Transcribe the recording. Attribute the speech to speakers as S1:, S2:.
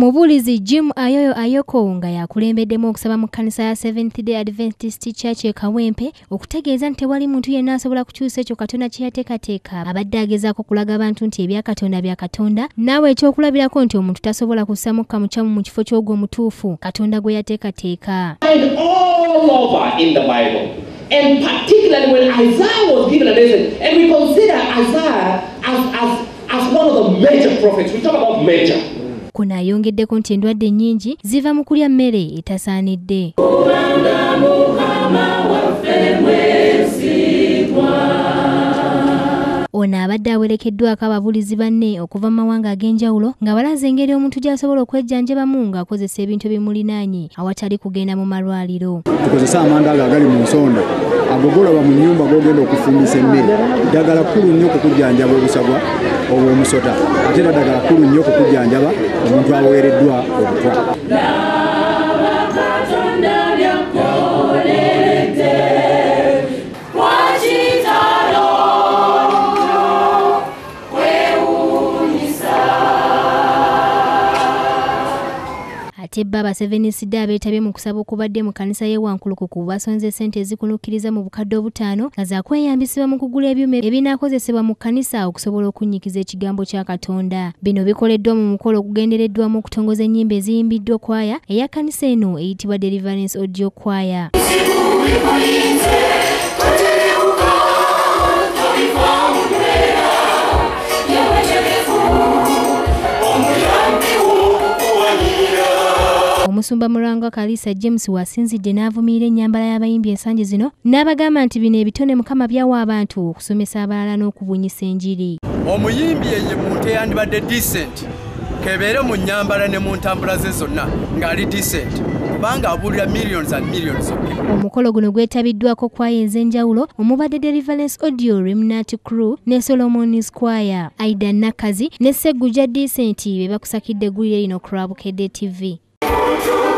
S1: omubuulizi jim ayoyo ayoko nga yakulembeddemu okusaba mu kkanisa ya seventh day adventist church e kawempe okutegeeza nti tewali muntu yenna asobola kukyusa ekyo katonda kye yateekateeka abadde agezaako okulaga abantu nti ebya katonda bya katonda naawe ekyokulabirako nti omuntu tasobola kussa mukka mukyamu mu kifo ky'ogwo omutuufu katonda gwe yateekateeka.
S2: And particularly when Isaiah was given a lesson, and we consider Isaiah as, as, as one of the major prophets. We talk about major.
S1: Kuno ayongeddeko nti endwadde nnyingi ziva mu kulya mmere etasaanidde. Ono abadde awerekeddwako ababuulizi banne okuva mu mawanga ag'enjawulo nga balaze engeri omuntu gy'asobola okwejjanjabamu ng'akozesa ebintu ebimulinaanye awatali kugenda mu malwaliro.
S3: Tukozese amanda ago agali mu nsonda ago golaba mu nnyumba gogenda okufumbisa emmere. Ddagala kkulu nnyo okukujjanjaba obusagwa obw'omusota. Ate era ddagala kkulu nnyo okukujjanjaba omuntu aweereddwa obutwa
S1: ate bba abaseveniside abeetabye mu kusaba okubadde mu kkanisa y'ewankulukuku basonze ssente ezikunukkiriza mu bukadde obutaano nga zakweyambisibwa mu kugula ebyuma ebinaakozesebwa mu kkanisa okusobola okunnyikiza ekigambo kya katonda. Bino bikoleddwa mu mukolo ogugendereddwamu okutongoza ennyimba eziyimbiddwa kwaya eya kkanisa eno eyitibwa deliverance audio kwaya omusumba mulangwa kalisa james wasinzidde n'avumirira ennyambala y'abayimbi ensangi zino n'abagamba nti bino ebitone mukama byawa abantu okusomesa abalala n'okubunyisa enjiri.
S4: Omuyimbi yeye muntu eyandibadde decent. Kebeere mu nnyambala ne mu ntambula ze zonna ng'ali decent kubanga abuulira millions and millions of people.
S1: Omukolo guno gwetabiddwako kwaya ez'enjawulo omubadde deliverance audio remnat crew ne solomons kwaya aida nakazi ne segguja decent be bakusakidde eggulire lino ku lwabukedde tv
S5: Oh,